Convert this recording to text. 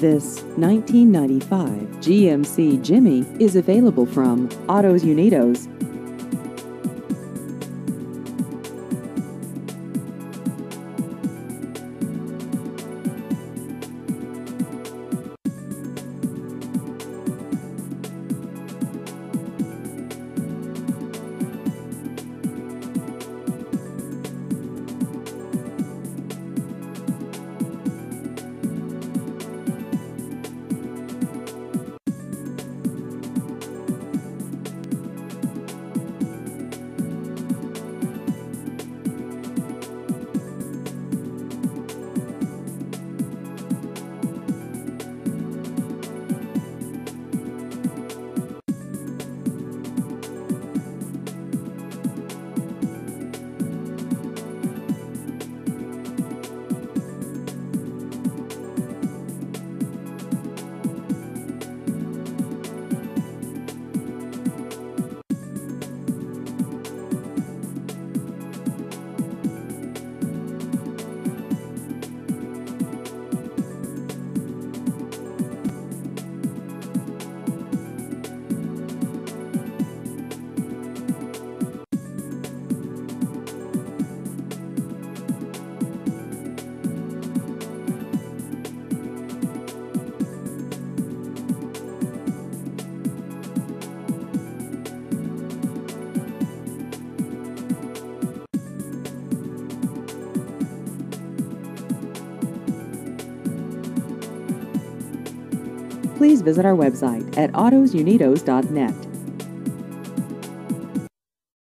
This 1995 GMC Jimmy is available from Autos Unidos. Please visit our website at autosunidos.net.